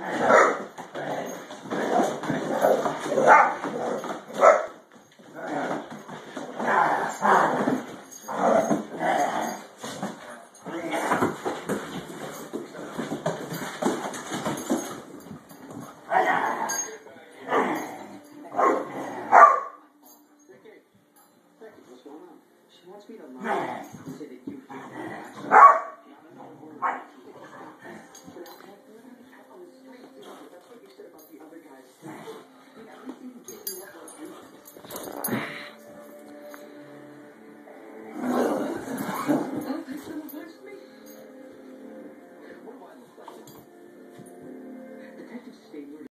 What's going on? She wants me to lie